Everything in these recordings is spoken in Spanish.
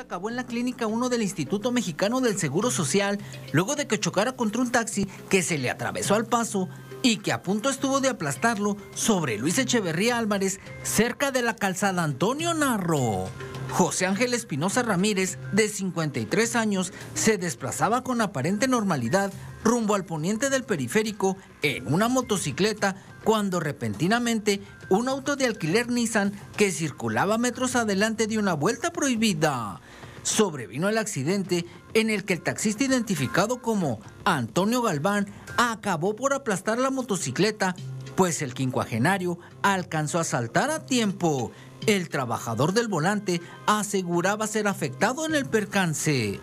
acabó en la clínica 1 del Instituto Mexicano del Seguro Social luego de que chocara contra un taxi que se le atravesó al paso y que a punto estuvo de aplastarlo sobre Luis Echeverría Álvarez cerca de la calzada Antonio Narro. José Ángel Espinosa Ramírez, de 53 años, se desplazaba con aparente normalidad rumbo al poniente del periférico en una motocicleta cuando repentinamente un auto de alquiler Nissan que circulaba metros adelante de una vuelta prohibida. Sobrevino el accidente en el que el taxista identificado como Antonio Galván acabó por aplastar la motocicleta, pues el quincuagenario alcanzó a saltar a tiempo. El trabajador del volante aseguraba ser afectado en el percance.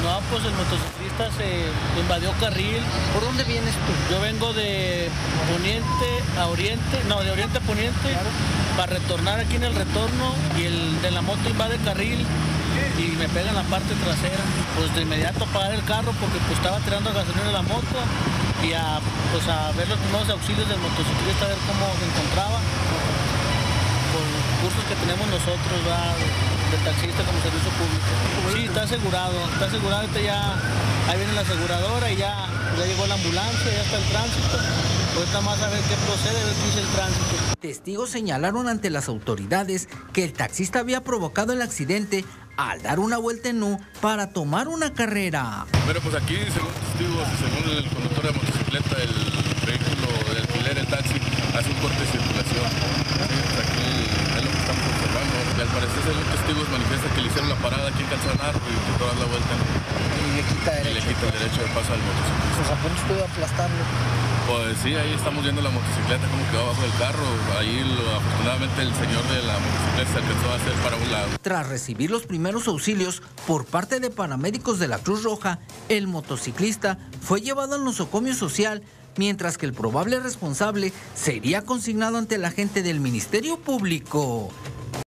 No, pues el motociclista se invadió carril. ¿Por dónde vienes tú? Yo vengo de poniente a oriente, no, de oriente a poniente, para retornar aquí en el retorno y el de la moto invade carril y me pega en la parte trasera. Pues de inmediato pagar el carro porque pues estaba tirando gasolina en la moto y a, pues a ver los primeros auxilios del motociclista, a ver cómo se encontraba. Por los cursos que tenemos nosotros, ¿verdad? De taxista como servicio público. Sí, está asegurado, está asegurado, ya, ahí viene la aseguradora y ya, ya llegó la ambulancia, ya está el tránsito. Ahorita más a ver qué procede, a ver qué dice el tránsito. Testigos señalaron ante las autoridades que el taxista había provocado el accidente al dar una vuelta en U para tomar una carrera. Bueno, pues aquí, según testigos y según el conductor de motocicleta, el vehículo de alquiler, el taxi, hace un corte de circulación. Pues aquí es lo que estamos observando. Y al parecer, según testigos, manifiesta que le hicieron la parada aquí en Calzanar y que dar la vuelta. Y le quita derecho. Y le quita derecho de paso al motociclista. Pues apenas pudo aplastarlo. Pues sí, ahí estamos viendo la motocicleta como quedó abajo del carro. Ahí lo, afortunadamente el señor de la motocicleta se alcanzó a hacer para un lado. Tras recibir los primeros auxilios por parte de paramédicos de la Cruz Roja, el motociclista fue llevado al nosocomio social mientras que el probable responsable sería consignado ante la gente del Ministerio Público.